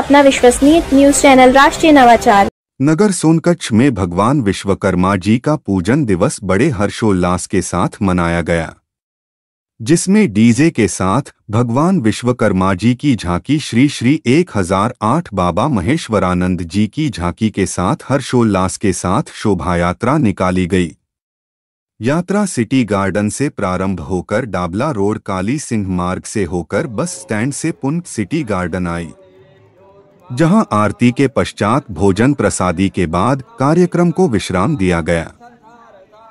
अपना विश्वसनीय news channel राष्ट्रीय नवाचार। नगर सोनकच्छ में भगवान विश्वकर्मा जी का पूजन दिवस बड़े हर्षोल्लास के साथ मनाया गया। जिसमें डीजे के साथ भगवान विश्वकर्मा जी की झांकी श्री श्री 1008 बाबा महेश्वरानंद जी की झांकी के साथ हर्षोल्लास के साथ शोभा यात्रा निकाली गई। यात्रा सिटी गार्डन से प्रारंभ होकर डाबला रोड काली सिंह मार्ग से होकर बस स्टैंड से पुनः सिटी गार्डन आई। जहाँ आरती के पश्चात भोजन प्रसादी के बाद कार्यक्रम को विश्राम दिया गया।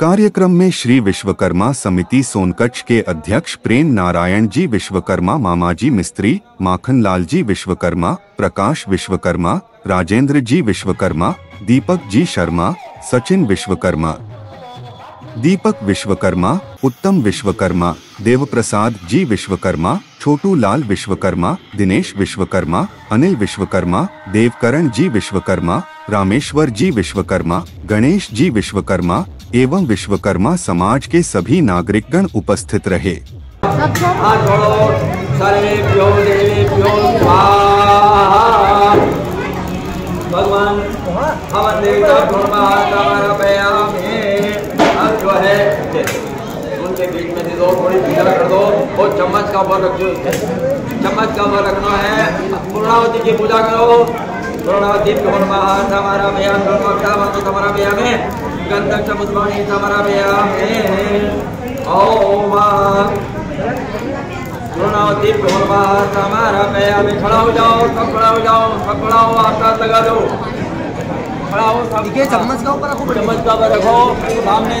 कार्यक्रम में श्री विश्वकर्मा समिति सोनकच्छ के अध्यक्ष प्रेम नारायण जी, विश्वकर्मा मामाजी मिस्त्री, माखनलाल जी विश्वकर्मा, प्रकाश विश्वकर्मा, राजेंद्र जी विश्वकर्मा, दीपक जी शर्मा, सचिन विश्वकर्मा, दीपक विश्वकर्मा, उत्तम विश्वकर्मा देवप्रसाद जी विश्वकर्मा, छोटू लाल विश्वकर्मा, दिनेश विश्वकर्मा, अनिल विश्वकर्मा, देवकरण जी विश्वकर्मा, रामेश्वर जी विश्वकर्मा, गणेश जी विश्वकर्मा एवं विश्वकर्मा समाज के सभी नागरिकगण उपस्थित रहे। सर्वेभ्यो देवेभ्यो स्वाहा भगवान हवन देवता समर्पयामि अब जो है उनके बीच में से दो थोड़ी भीतर कर दो और चम्मच का ऊपर रखो चम्मच का ऊपर रखना है। पूर्णावती की पूजा करो। पूर्णावती हमारा बयान हमारा बयान है गंधक समुद्रवाणी हमारा बयान है। ओम पूर्णावती हमारा बयान में खड़ा हो जाओ सब खड़ा हो जाओ सब खड़ा हो आपका लगा दो। खड़ा हो सब चम्मच का ऊपर रखो चम्मच का ऊपर रखो। सामने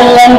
I'm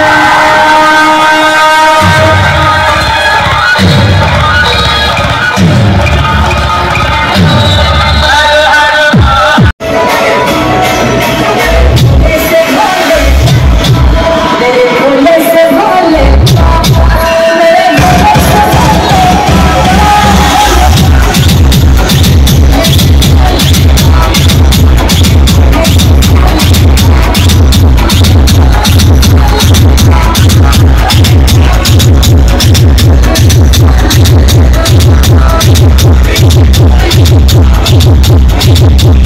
Boom, boom, boom.